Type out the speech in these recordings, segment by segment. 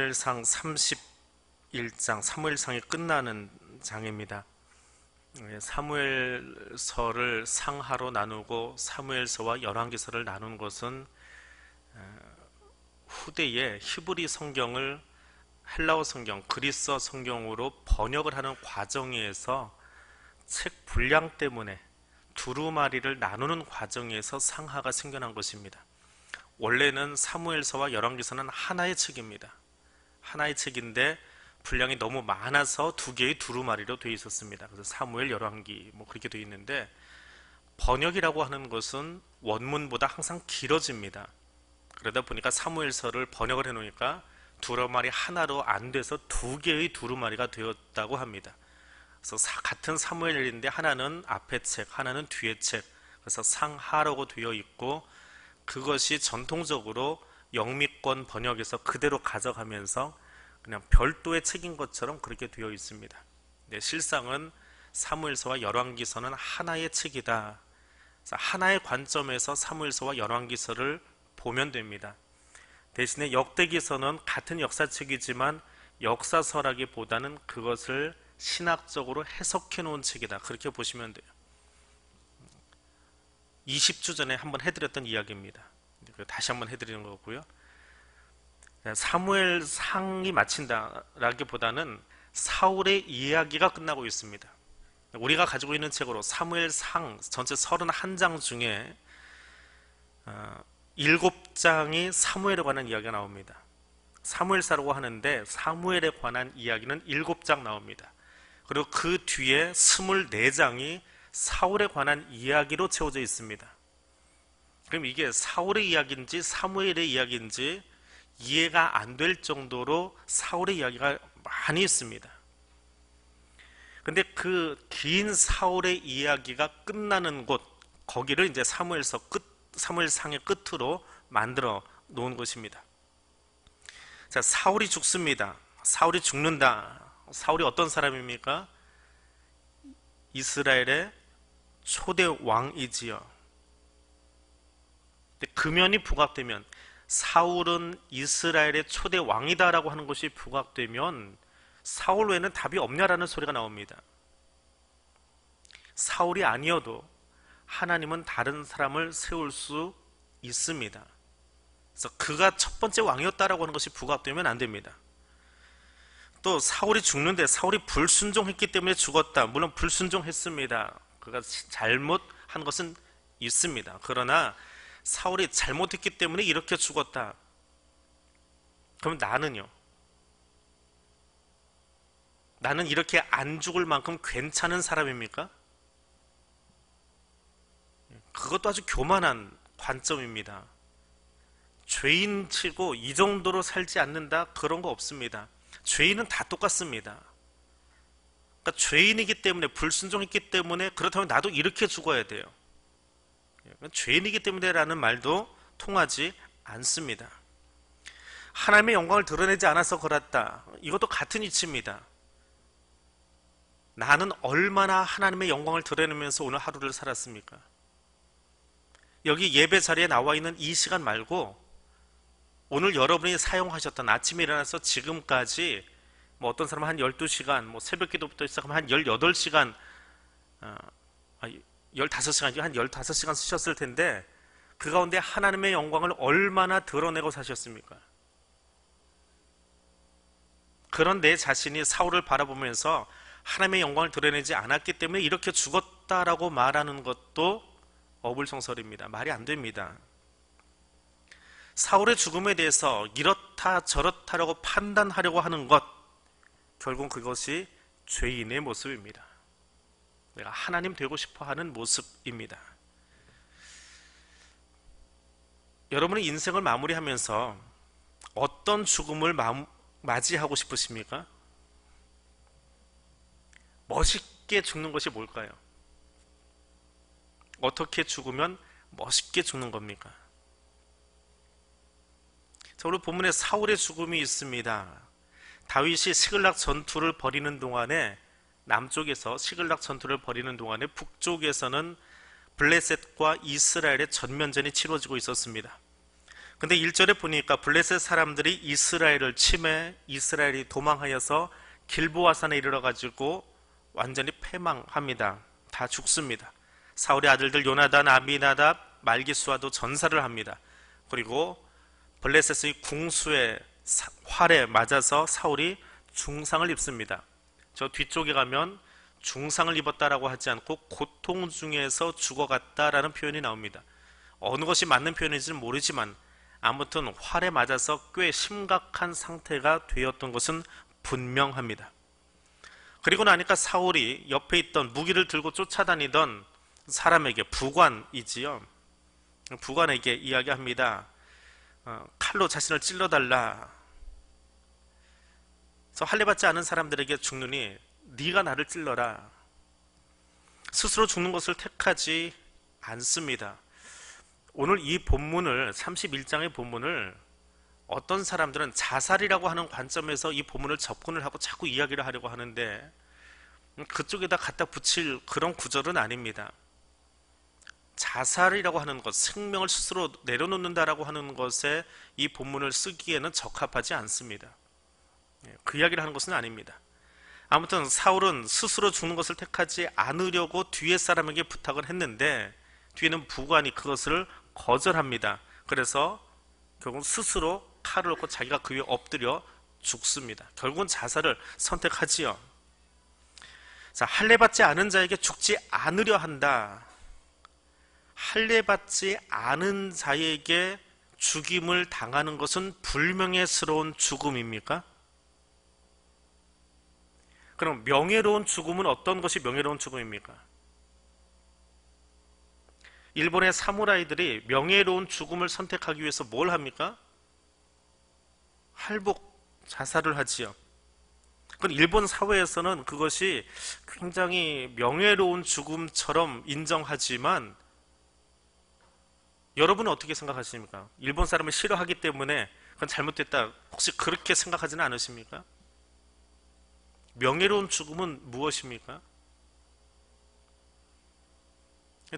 사무엘상 31장 사무엘상이 끝나는 장입니다. 예, 사무엘서를 상하로 나누고 사무엘서와 열왕기서를 나눈 것은 어, 후대에 히브리 성경을 헬라어 성경, 그리스어 성경으로 번역을 하는 과정에서 책 분량 때문에 두루마리를 나누는 과정에서 상하가 생겨난 것입니다. 원래는 사무엘서와 열왕기서는 하나의 책입니다. 하나의 책인데 분량이 너무 많아서 두 개의 두루마리로 되어 있었습니다. 그래서 사무엘 열왕기 뭐 그렇게 되어 있는데 번역이라고 하는 것은 원문보다 항상 길어집니다. 그러다 보니까 사무엘서를 번역을 해 놓으니까 두루마리 하나로 안 돼서 두 개의 두루마리가 되었다고 합니다. 그래서 같은 사무엘인데 하나는 앞에 책, 하나는 뒤에 책. 그래서 상하라고 되어 있고 그것이 전통적으로 영미권 번역에서 그대로 가져가면서 그냥 별도의 책인 것처럼 그렇게 되어 있습니다. 네, 실상은 사무엘서와 열왕기서는 하나의 책이다. 하나의 관점에서 사무엘서와 열왕기서를 보면 됩니다. 대신에 역대기서는 같은 역사책이지만 역사서라기보다는 그것을 신학적으로 해석해 놓은 책이다. 그렇게 보시면 돼요. 20주 전에 한번 해드렸던 이야기입니다. 다시 한번 해드리는 거고요. 사무엘 상이 마친다라기보다는 사울의 이야기가 끝나고 있습니다. 우리가 가지고 있는 책으로 사무엘 상 전체 31장 중에 7장이 어, 사무엘에 관한 이야기가 나옵니다. 사무엘사라고 하는데 사무엘에 관한 이야기는 7장 나옵니다. 그리고 그 뒤에 24장이 사울에 관한 이야기로 채워져 있습니다. 그럼 이게 사울의 이야기인지 사무엘의 이야기인지 이해가 안 될 정도로 사울의 이야기가 많이 있습니다. 근데 그 긴 사울의 이야기가 끝나는 곳 거기를 이제 사무엘서 끝 사무엘상의 끝으로 만들어 놓은 것입니다. 자, 사울이 죽습니다. 사울이 죽는다. 사울이 어떤 사람입니까? 이스라엘의 초대 왕이지요. 금연이 부각되면 사울은 이스라엘의 초대 왕이다라고 하는 것이 부각되면 사울 외에는 답이 없냐라는 소리가 나옵니다. 사울이 아니어도 하나님은 다른 사람을 세울 수 있습니다. 그래서 그가 첫 번째 왕이었다라고 하는 것이 부각되면 안 됩니다. 또 사울이 죽는데 사울이 불순종했기 때문에 죽었다. 물론 불순종했습니다. 그가 잘못한 것은 있습니다. 그러나 사울이 잘못했기 때문에 이렇게 죽었다. 그럼 나는요? 나는 이렇게 안 죽을 만큼 괜찮은 사람입니까? 그것도 아주 교만한 관점입니다. 죄인 치고 이 정도로 살지 않는다? 그런 거 없습니다. 죄인은 다 똑같습니다. 그러니까 죄인이기 때문에 불순종했기 때문에 그렇다면 나도 이렇게 죽어야 돼요. 죄인이기 때문에라는 말도 통하지 않습니다. 하나님의 영광을 드러내지 않아서 그렇다. 이것도 같은 이치입니다. 나는 얼마나 하나님의 영광을 드러내면서 오늘 하루를 살았습니까? 여기 예배 자리에 나와 있는 이 시간 말고 오늘 여러분이 사용하셨던 아침에 일어나서 지금까지 뭐 어떤 사람은 한 12시간, 뭐 새벽 기도부터 시작하면 한 18시간, 어, 15시간, 한 15시간 쓰셨을 텐데 그 가운데 하나님의 영광을 얼마나 드러내고 사셨습니까? 그런 내 자신이 사울을 바라보면서 하나님의 영광을 드러내지 않았기 때문에 이렇게 죽었다라고 말하는 것도 어불성설입니다. 말이 안 됩니다. 사울의 죽음에 대해서 이렇다 저렇다라고 판단하려고 하는 것 결국 그것이 죄인의 모습입니다. 내가 하나님 되고 싶어 하는 모습입니다. 여러분의 인생을 마무리하면서 어떤 죽음을 맞이하고 싶으십니까? 멋있게 죽는 것이 뭘까요? 어떻게 죽으면 멋있게 죽는 겁니까? 자, 오늘 본문에 사울의 죽음이 있습니다. 다윗이 시글락 전투를 벌이는 동안에 남쪽에서 시글락 전투를 벌이는 동안에 북쪽에서는 블레셋과 이스라엘의 전면전이 치러지고 있었습니다. 근데 1절에 보니까 블레셋 사람들이 이스라엘을 침해 이스라엘이 도망하여서 길보아산에 이르러 가지고 완전히 패망합니다. 다 죽습니다. 사울의 아들들 요나단, 아비나답, 말기수와도 전사를 합니다. 그리고 블레셋의 궁수의 활에 맞아서 사울이 중상을 입습니다. 저 뒤쪽에 가면 중상을 입었다라고 하지 않고 고통 중에서 죽어갔다라는 표현이 나옵니다. 어느 것이 맞는 표현인지는 모르지만 아무튼 활에 맞아서 꽤 심각한 상태가 되었던 것은 분명합니다. 그리고 나니까 사울이 옆에 있던 무기를 들고 쫓아다니던 사람에게 부관이지요. 부관에게 이야기합니다. 어, 칼로 자신을 찔러달라. 그래서 할례받지 않은 사람들에게 죽느니 네가 나를 찔러라. 스스로 죽는 것을 택하지 않습니다. 오늘 이 본문을 31장의 본문을 어떤 사람들은 자살이라고 하는 관점에서 이 본문을 접근을 하고 자꾸 이야기를 하려고 하는데 그쪽에다 갖다 붙일 그런 구절은 아닙니다. 자살이라고 하는 것, 생명을 스스로 내려놓는다라고 하는 것에 이 본문을 쓰기에는 적합하지 않습니다. 예, 그 이야기를 하는 것은 아닙니다. 아무튼 사울은 스스로 죽는 것을 택하지 않으려고 뒤에 사람에게 부탁을 했는데 뒤에는 부관이 그것을 거절합니다. 그래서 결국 스스로 칼을 놓고 자기가 그 위에 엎드려 죽습니다. 결국은 자살을 선택하지요. 자, 할례 받지 않은 자에게 죽지 않으려 한다. 할례 받지 않은 자에게 죽임을 당하는 것은 불명예스러운 죽음입니까? 그럼 명예로운 죽음은 어떤 것이 명예로운 죽음입니까? 일본의 사무라이들이 명예로운 죽음을 선택하기 위해서 뭘 합니까? 할복 자살을 하지요. 그건 일본 사회에서는 그것이 굉장히 명예로운 죽음처럼 인정하지만 여러분은 어떻게 생각하십니까? 일본 사람을 싫어하기 때문에 그건 잘못됐다. 혹시 그렇게 생각하지는 않으십니까? 명예로운 죽음은 무엇입니까?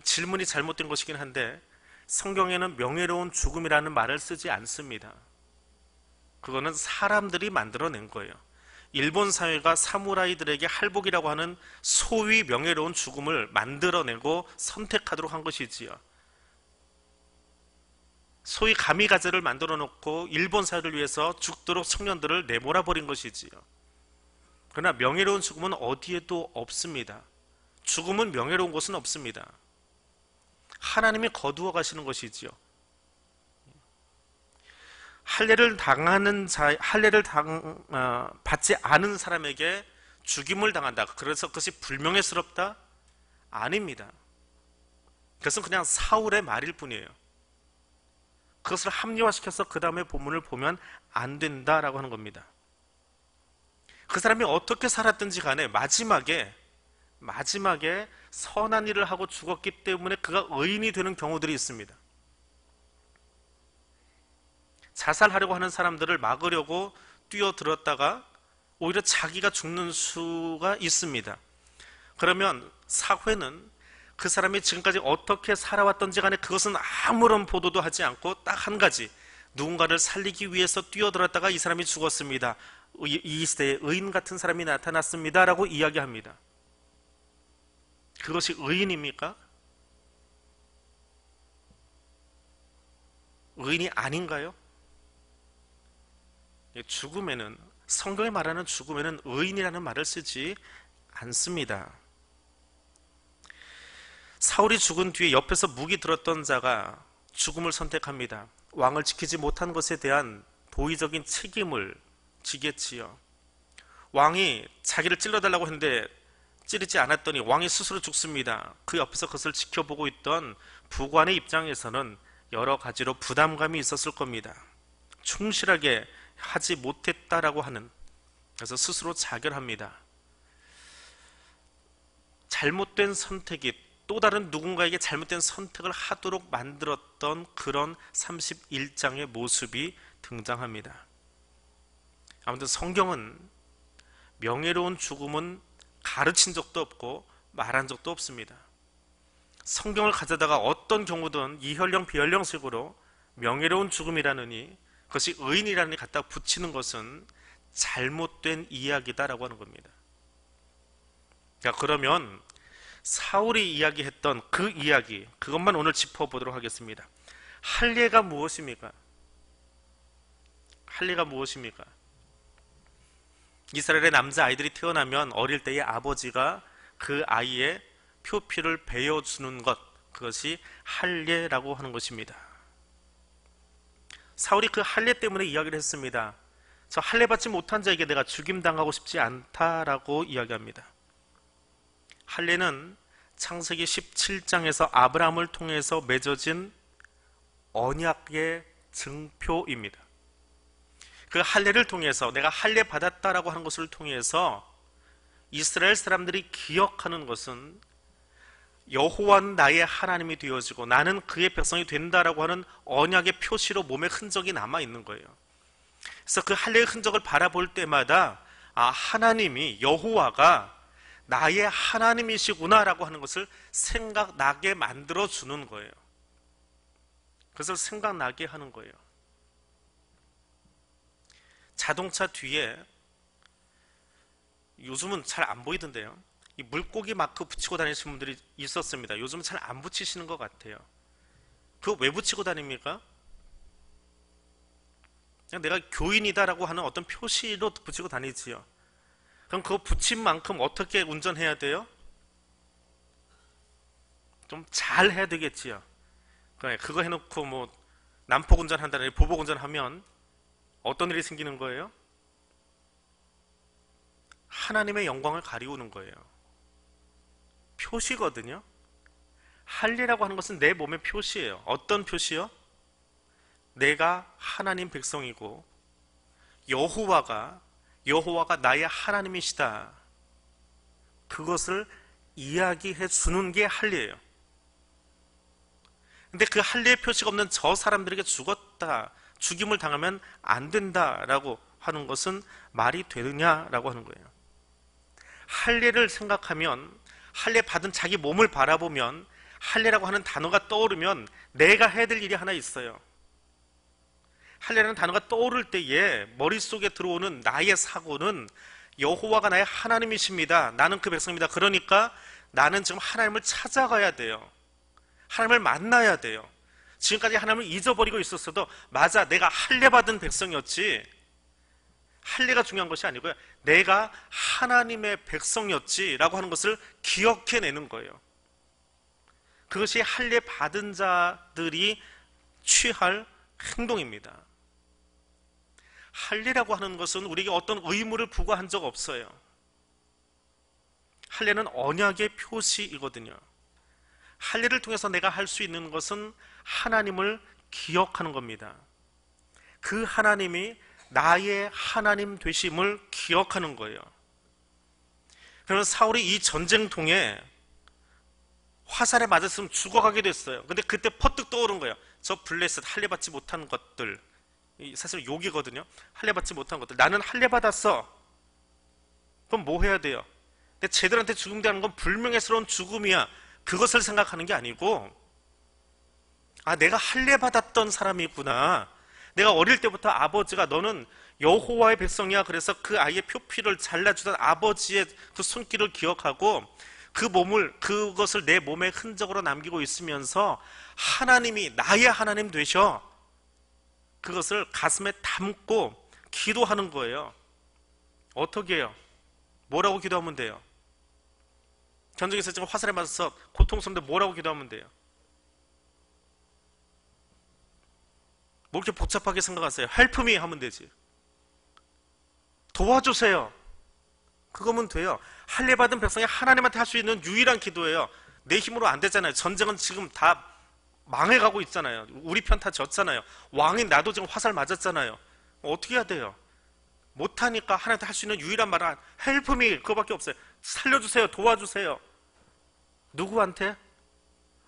질문이 잘못된 것이긴 한데 성경에는 명예로운 죽음이라는 말을 쓰지 않습니다. 그거는 사람들이 만들어낸 거예요. 일본 사회가 사무라이들에게 할복이라고 하는 소위 명예로운 죽음을 만들어내고 선택하도록 한 것이지요. 소위 가미가제를 만들어 놓고 일본 사회를 위해서 죽도록 청년들을 내몰아 버린 것이지요. 그러나 명예로운 죽음은 어디에도 없습니다. 죽음은 명예로운 곳은 없습니다. 하나님이 거두어 가시는 것이지요. 할례를 당하는 자, 할례를 당, 어, 받지 않은 사람에게 죽임을 당한다. 그래서 그것이 불명예스럽다? 아닙니다. 그것은 그냥 사울의 말일 뿐이에요. 그것을 합리화시켜서 그 다음에 본문을 보면 안 된다라고 하는 겁니다. 그 사람이 어떻게 살았든지 간에 마지막에 마지막에 선한 일을 하고 죽었기 때문에 그가 의인이 되는 경우들이 있습니다. 자살하려고 하는 사람들을 막으려고 뛰어들었다가 오히려 자기가 죽는 수가 있습니다. 그러면 사회는 그 사람이 지금까지 어떻게 살아왔던지 간에 그것은 아무런 보도도 하지 않고 딱 한 가지 누군가를 살리기 위해서 뛰어들었다가 이 사람이 죽었습니다. 이 시대에 의인 같은 사람이 나타났습니다. 라고 이야기합니다. 그것이 의인입니까? 의인이 아닌가요? 죽음에는 성경이 말하는 죽음에는 의인이라는 말을 쓰지 않습니다. 사울이 죽은 뒤에 옆에서 무기 들었던 자가 죽음을 선택합니다. 왕을 지키지 못한 것에 대한 도의적인 책임을 지겠지요. 왕이 자기를 찔러달라고 했는데 찌르지 않았더니 왕이 스스로 죽습니다. 그 옆에서 그것을 지켜보고 있던 부관의 입장에서는 여러 가지로 부담감이 있었을 겁니다. 충실하게 하지 못했다라고 하는 그래서 스스로 자결합니다. 잘못된 선택이 또 다른 누군가에게 잘못된 선택을 하도록 만들었던 그런 31장의 모습이 등장합니다. 아무튼 성경은 명예로운 죽음은 가르친 적도 없고 말한 적도 없습니다. 성경을 가져다가 어떤 경우든 이혈령 비혈령식으로 명예로운 죽음이라느니 그것이 의인이라는 갖다 붙이는 것은 잘못된 이야기다라고 하는 겁니다. 자, 그러면 사울이 이야기했던 그 이야기, 그것만 오늘 짚어보도록 하겠습니다. 할례가 무엇입니까? 할례가 무엇입니까? 이스라엘의 남자 아이들이 태어나면 어릴 때의 아버지가 그 아이의 표피를 베어주는 것, 그것이 할례라고 하는 것입니다. 사울이 그 할례 때문에 이야기를 했습니다. 저 할례 받지 못한 자에게 내가 죽임 당하고 싶지 않다라고 이야기합니다. 할례는 창세기 17장에서 아브라함을 통해서 맺어진 언약의 증표입니다. 그 할례를 통해서 내가 할례 받았다라고 하는 것을 통해서 이스라엘 사람들이 기억하는 것은 여호와는 나의 하나님이 되어지고 나는 그의 백성이 된다라고 하는 언약의 표시로 몸에 흔적이 남아 있는 거예요. 그래서 그 할례의 흔적을 바라볼 때마다 아 하나님이 여호와가 나의 하나님이시구나라고 하는 것을 생각나게 만들어 주는 거예요. 그것을 생각나게 하는 거예요. 자동차 뒤에 요즘은 잘 안 보이던데요. 이 물고기 마크 붙이고 다니시는 분들이 있었습니다. 요즘은 잘안 붙이시는 것 같아요. 그거 왜 붙이고 다닙니까? 그냥 내가 교인이다라고 하는 어떤 표시로 붙이고 다니지요. 그럼 그거 붙인 만큼 어떻게 운전해야 돼요? 좀 잘 해야 되겠지요. 그거 해놓고 뭐 난폭 운전한다는 보복 운전하면 어떤 일이 생기는 거예요? 하나님의 영광을 가리우는 거예요. 표시거든요. 할례라고 하는 것은 내 몸의 표시예요. 어떤 표시요? 내가 하나님 백성이고 여호와가 여호와가 나의 하나님이시다. 그것을 이야기해 주는 게 할례예요. 근데 그 할례의 표시가 없는 저 사람들에게 죽었다, 죽임을 당하면 안 된다라고 하는 것은 말이 되느냐라고 하는 거예요. 할례를 생각하면 할례 받은 자기 몸을 바라보면 할례라고 하는 단어가 떠오르면 내가 해야 될 일이 하나 있어요. 할례라는 단어가 떠오를 때에 머릿속에 들어오는 나의 사고는 여호와가 나의 하나님이십니다. 나는 그 백성입니다. 그러니까 나는 지금 하나님을 찾아가야 돼요. 하나님을 만나야 돼요. 지금까지 하나님을 잊어버리고 있었어도 맞아 내가 할례 받은 백성이었지. 할례가 중요한 것이 아니고요. 내가 하나님의 백성이었지라고 하는 것을 기억해내는 거예요. 그것이 할례 받은 자들이 취할 행동입니다. 할례라고 하는 것은 우리에게 어떤 의무를 부과한 적 없어요. 할례는 언약의 표시이거든요. 할례를 통해서 내가 할 수 있는 것은 하나님을 기억하는 겁니다. 그 하나님이 나의 하나님 되심을 기억하는 거예요. 그러면 사울이 이 전쟁통에 화살에 맞았으면 죽어가게 됐어요. 근데 그때 퍼뜩 떠오른 거예요. 저 블레셋 할례 받지 못한 것들 사실 욕이거든요. 할례 받지 못한 것들. 나는 할례 받았어. 그럼 뭐 해야 돼요? 근데 쟤들한테 죽음되는 건 불명예스러운 죽음이야. 그것을 생각하는 게 아니고 아 내가 할례 받았던 사람이구나. 내가 어릴 때부터 아버지가 너는 여호와의 백성이야. 그래서 그 아이의 표피를 잘라주던 아버지의 그 손길을 기억하고 그 몸을 그것을 내 몸의 흔적으로 남기고 있으면서 하나님이 나의 하나님 되셔. 그것을 가슴에 담고 기도하는 거예요. 어떻게 해요? 뭐라고 기도하면 돼요? 전쟁에서 지금 화살에 맞아서 고통스러운데 뭐라고 기도하면 돼요? 뭐 이렇게 복잡하게 생각하세요? me 하면 되지. 도와주세요. 그거면 돼요. 할례 받은 백성이 하나님한테 할 수 있는 유일한 기도예요. 내 힘으로 안 되잖아요. 전쟁은 지금 다 망해가고 있잖아요. 우리 편 다 졌잖아요. 왕인 나도 지금 화살 맞았잖아요. 어떻게 해야 돼요? 못하니까 하나님한테 할 수 있는 유일한 말은 me 그거밖에 없어요. 살려주세요. 도와주세요. 누구한테?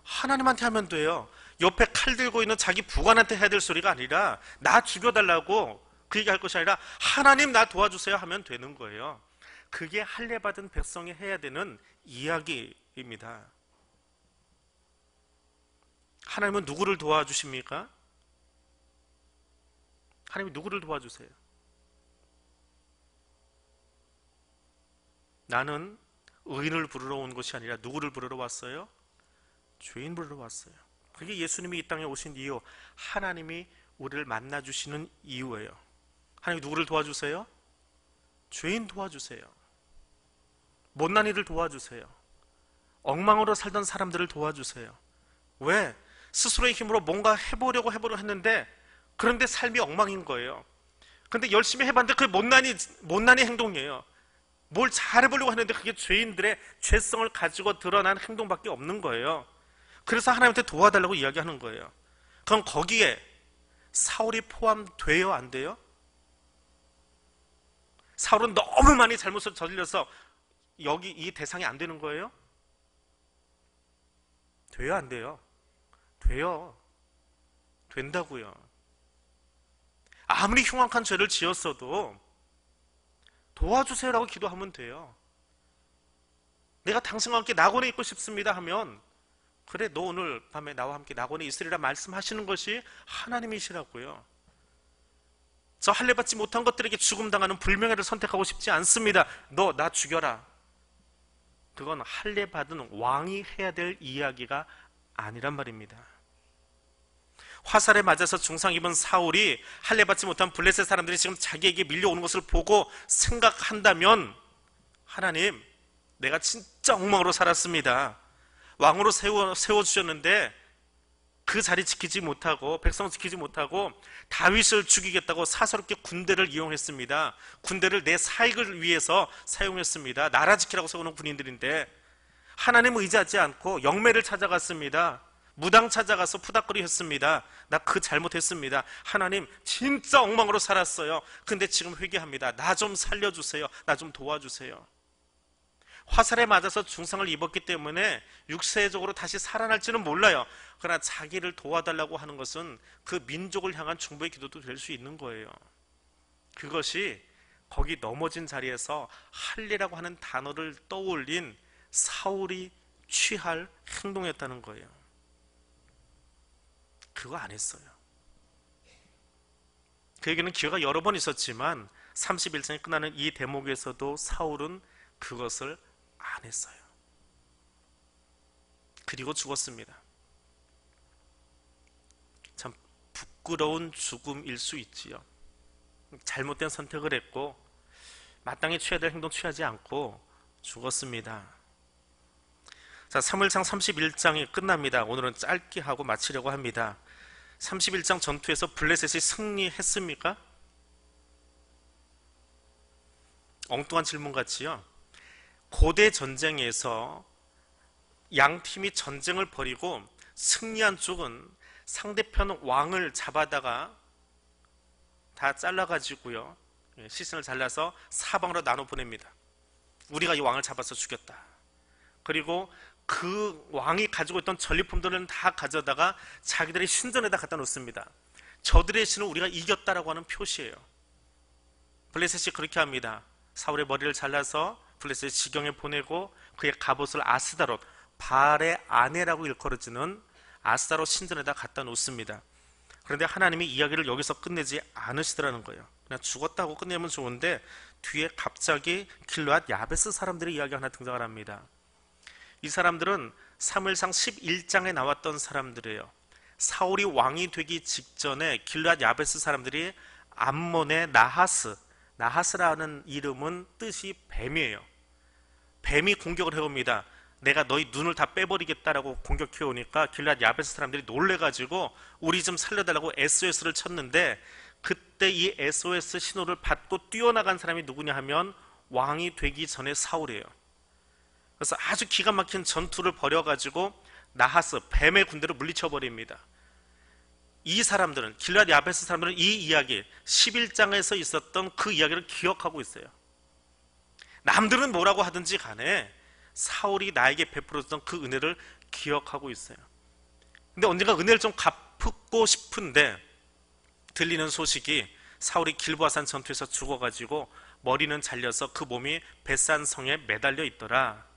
하나님한테 하면 돼요. 옆에 칼 들고 있는 자기 부관한테 해야 될 소리가 아니라 나 죽여달라고 그 얘기 할 것이 아니라 하나님 나 도와주세요 하면 되는 거예요. 그게 할례 받은 백성이 해야 되는 이야기입니다. 하나님은 누구를 도와주십니까? 하나님이 누구를 도와주세요? 나는 의인을 부르러 온 것이 아니라 누구를 부르러 왔어요? 죄인 부르러 왔어요. 그게 예수님이 이 땅에 오신 이유, 하나님이 우리를 만나 주시는 이유예요. 하나님 누구를 도와주세요? 죄인 도와주세요. 못난 이를 도와주세요. 엉망으로 살던 사람들을 도와주세요. 왜? 스스로의 힘으로 뭔가 해보려고 해보려 했는데 그런데 삶이 엉망인 거예요. 근데 열심히 해봤는데 그게 못난이 못난이 행동이에요. 뭘 잘해보려고 했는데 그게 죄인들의 죄성을 가지고 드러난 행동밖에 없는 거예요. 그래서 하나님한테 도와달라고 이야기하는 거예요. 그럼 거기에 사울이 포함돼요, 안 돼요? 사울은 너무 많이 잘못을 저질러서 여기 이 대상이 안 되는 거예요? 돼요, 안 돼요? 돼요. 된다고요. 아무리 흉악한 죄를 지었어도 도와주세요라고 기도하면 돼요. 내가 당신과 함께 낙원에 있고 싶습니다 하면 그래 너 오늘 밤에 나와 함께 낙원에 있으리라 말씀하시는 것이 하나님이시라고요. 저 할례 받지 못한 것들에게 죽음 당하는 불명예를 선택하고 싶지 않습니다. 너 나 죽여라. 그건 할례 받은 왕이 해야 될 이야기가 아니란 말입니다. 화살에 맞아서 중상 입은 사울이 할례 받지 못한 블레셋 사람들이 지금 자기에게 밀려오는 것을 보고 생각한다면 하나님 내가 진짜 엉망으로 살았습니다. 왕으로 세워, 세워주셨는데 그 자리 지키지 못하고 백성 지키지 못하고 다윗을 죽이겠다고 사사롭게 군대를 이용했습니다. 군대를 내 사익을 위해서 사용했습니다. 나라 지키라고 세우는 군인들인데 하나님 의지하지 않고 영매를 찾아갔습니다. 무당 찾아가서 푸닥거리 했습니다. 나 그 잘못했습니다. 하나님 진짜 엉망으로 살았어요. 근데 지금 회개합니다. 나 좀 살려주세요. 나 좀 도와주세요. 화살에 맞아서 중상을 입었기 때문에 육세적으로 다시 살아날지는 몰라요. 그러나 자기를 도와달라고 하는 것은 그 민족을 향한 중보의 기도도 될 수 있는 거예요. 그것이 거기 넘어진 자리에서 할례라고 하는 단어를 떠올린 사울이 취할 행동이었다는 거예요. 그거 안 했어요. 그에게는 기회가 여러 번 있었지만 31장이 끝나는 이 대목에서도 사울은 그것을 안 했어요. 그리고 죽었습니다. 참 부끄러운 죽음일 수 있지요. 잘못된 선택을 했고 마땅히 취해야 될 행동 취하지 않고 죽었습니다. 자, 3일장 31장이 끝납니다. 오늘은 짧게 하고 마치려고 합니다. 31장 전투에서 블레셋이 승리했습니까? 엉뚱한 질문 같지요? 고대 전쟁에서 양 팀이 전쟁을 벌이고 승리한 쪽은 상대편 왕을 잡아다가 다 잘라가지고요. 예, 시선을 잘라서 사방으로 나눠 보냅니다. 우리가 이 왕을 잡아서 죽였다. 그리고 그 왕이 가지고 있던 전리품들은 다 가져다가 자기들의 신전에다 갖다 놓습니다. 저들의 신은 우리가 이겼다라고 하는 표시예요. 블레셋이 그렇게 합니다. 사울의 머리를 잘라서 블레셋 지경에 보내고 그의 갑옷을 아스다롯 발의 아내라고 일컬어지는 아스다롯 신전에다 갖다 놓습니다. 그런데 하나님이 이야기를 여기서 끝내지 않으시더라는 거예요. 그냥 죽었다고 끝내면 좋은데 뒤에 갑자기 길르앗 야베스 사람들의 이야기 하나 등장을 합니다. 이 사람들은 사무엘상 11장에 나왔던 사람들이에요. 사울이 왕이 되기 직전에 길르앗 야베스 사람들이 암몬의 나하스, 나하스라는 이름은 뜻이 뱀이에요. 뱀이 공격을 해옵니다. 내가 너희 눈을 다 빼버리겠다라고 공격해 오니까 길앗 야베스 사람들이 놀래가지고 우리 좀 살려달라고 SOS를 쳤는데 그때 이 SOS 신호를 받고 뛰어나간 사람이 누구냐 하면 왕이 되기 전에 사울이에요. 그래서 아주 기가 막힌 전투를 벌여가지고 나하스 뱀의 군대를 물리쳐 버립니다. 이 사람들은 길앗 야베스 사람들은 이 이야기 11장에서 있었던 그 이야기를 기억하고 있어요. 남들은 뭐라고 하든지 간에 사울이 나에게 베풀었던 그 은혜를 기억하고 있어요. 근데 언젠가 은혜를 좀 갚고 싶은데 들리는 소식이 사울이 길보아산 전투에서 죽어가지고 머리는 잘려서 그 몸이 벳산성에 매달려 있더라.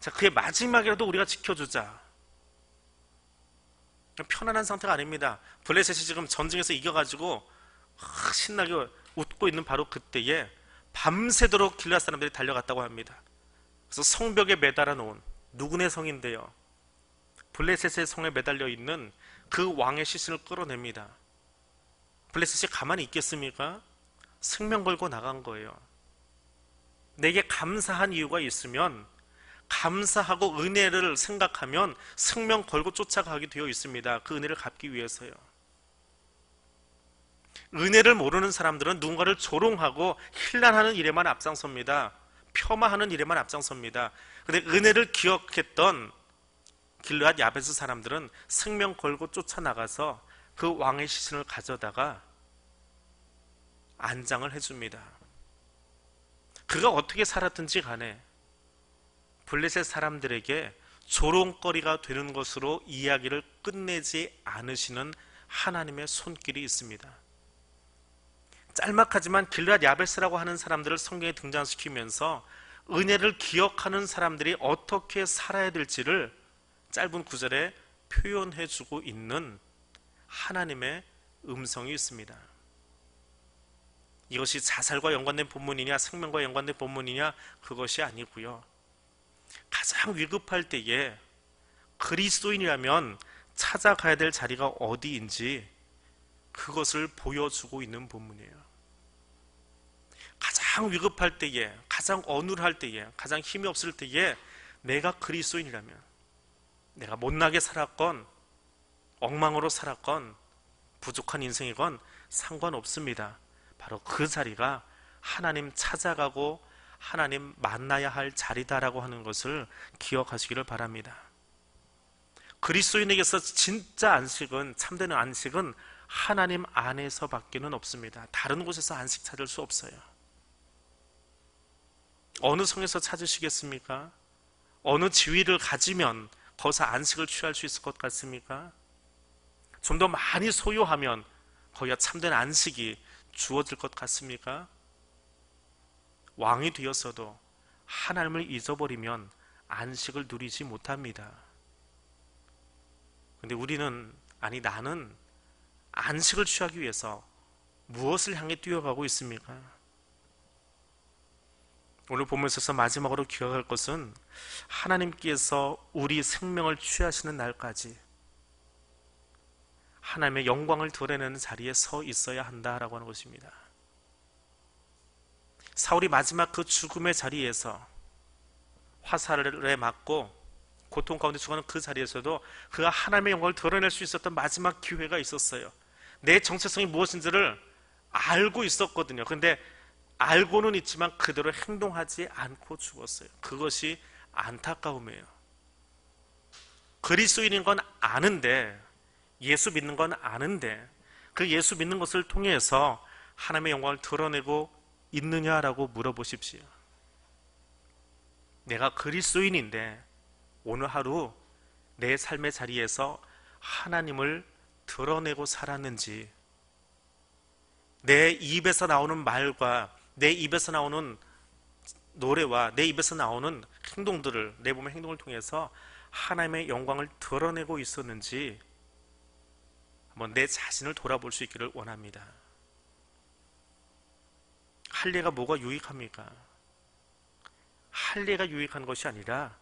자, 그의 마지막이라도 우리가 지켜주자. 편안한 상태가 아닙니다. 블레셋이 지금 전쟁에서 이겨가지고 신나게 웃고 있는 바로 그때에 밤새도록 길라 사람들이 달려갔다고 합니다. 그래서 성벽에 매달아 놓은 누구네 성인데요. 블레셋의 성에 매달려 있는 그 왕의 시신을 끌어냅니다. 블레셋이 가만히 있겠습니까? 생명 걸고 나간 거예요. 내게 감사한 이유가 있으면 감사하고 은혜를 생각하면 생명 걸고 쫓아가게 되어 있습니다. 그 은혜를 갚기 위해서요. 은혜를 모르는 사람들은 누군가를 조롱하고 힐난하는 일에만 앞장섭니다. 폄하하는 일에만 앞장섭니다. 근데 은혜를 기억했던 길르앗 야베스 사람들은 생명 걸고 쫓아나가서 그 왕의 시신을 가져다가 안장을 해줍니다. 그가 어떻게 살았든지 간에 블레셋 사람들에게 조롱거리가 되는 것으로 이야기를 끝내지 않으시는 하나님의 손길이 있습니다. 짤막하지만 길앗 야베스라고 하는 사람들을 성경에 등장시키면서 은혜를 기억하는 사람들이 어떻게 살아야 될지를 짧은 구절에 표현해 주고 있는 하나님의 음성이 있습니다. 이것이 자살과 연관된 본문이냐 생명과 연관된 본문이냐 그것이 아니고요. 가장 위급할 때에 그리스도인이라면 찾아가야 될 자리가 어디인지 그것을 보여주고 있는 본문이에요. 가장 위급할 때에, 가장 어눌할 때에, 가장 힘이 없을 때에 내가 그리스도인이라면 내가 못나게 살았건 엉망으로 살았건 부족한 인생이건 상관없습니다. 바로 그 자리가 하나님 찾아가고 하나님 만나야 할 자리다라고 하는 것을 기억하시기를 바랍니다. 그리스도인에게서 진짜 안식은 참되는 안식은 하나님 안에서밖에는 없습니다. 다른 곳에서 안식 찾을 수 없어요. 어느 성에서 찾으시겠습니까? 어느 지위를 가지면 거기서 안식을 취할 수 있을 것 같습니까? 좀 더 많이 소유하면 거기가 참된 안식이 주어질 것 같습니까? 왕이 되었어도 하나님을 잊어버리면 안식을 누리지 못합니다. 근데 우리는, 아니, 나는 안식을 취하기 위해서 무엇을 향해 뛰어가고 있습니까? 오늘 보면서 마지막으로 기억할 것은 하나님께서 우리 생명을 취하시는 날까지 하나님의 영광을 드러내는 자리에 서 있어야 한다라고 하는 것입니다. 사울이 마지막 그 죽음의 자리에서 화살에 맞고 고통 가운데 죽어가는 그 자리에서도 그가 하나님의 영광을 드러낼 수 있었던 마지막 기회가 있었어요. 내 정체성이 무엇인지를 알고 있었거든요. 근데 알고는 있지만 그대로 행동하지 않고 죽었어요. 그것이 안타까움이에요. 그리스도인인 건 아는데 예수 믿는 건 아는데 그 예수 믿는 것을 통해서 하나님의 영광을 드러내고 있느냐라고 물어보십시오. 내가 그리스도인인데 오늘 하루 내 삶의 자리에서 하나님을 드러내고 살았는지 내 입에서 나오는 말과 내 입에서 나오는 노래와 내 입에서 나오는 행동들을 내 몸의 행동을 통해서 하나님의 영광을 드러내고 있었는지 한번 내 자신을 돌아볼 수 있기를 원합니다. 할례가 뭐가 유익합니까? 할례가 유익한 것이 아니라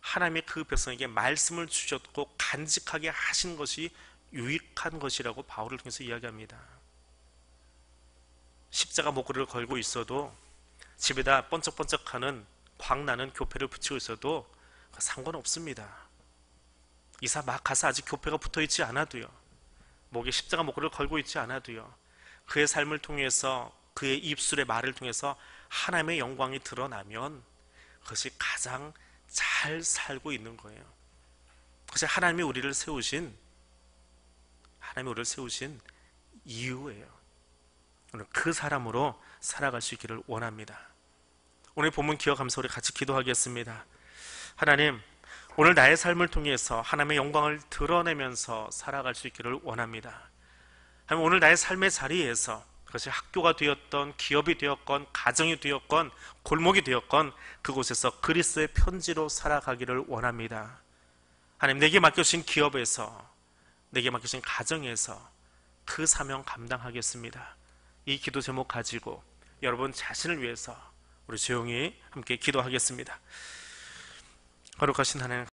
하나님의 그 백성에게 말씀을 주셨고 간직하게 하신 것이 유익한 것이라고 바울을 통해서 이야기합니다. 십자가 목걸이를 걸고 있어도 집에다 번쩍번쩍하는 광나는 교패를 붙이고 있어도 상관없습니다. 이사 막 가서 아직 교패가 붙어 있지 않아도요. 목에 십자가 목걸이를 걸고 있지 않아도요. 그의 삶을 통해서 그의 입술의 말을 통해서 하나님의 영광이 드러나면 그것이 가장 잘 살고 있는 거예요. 그것이 하나님이 우리를 세우신 하나님이 우리를 세우신 이유예요. 오늘 그 사람으로 살아갈 수 있기를 원합니다. 오늘 본문 기억하면서 우리 같이 기도하겠습니다. 하나님, 오늘 나의 삶을 통해서 하나님의 영광을 드러내면서 살아갈 수 있기를 원합니다. 오늘 나의 삶의 자리에서 그것이 학교가 되었던 기업이 되었건 가정이 되었건 골목이 되었건 그곳에서 그리스의 편지로 살아가기를 원합니다. 하나님 내게 맡겨주신 기업에서 내게 맡겨주신 가정에서 그 사명 감당하겠습니다. 이 기도 제목 가지고 여러분 자신을 위해서 우리 조용히 함께 기도하겠습니다. 거룩하신 하나님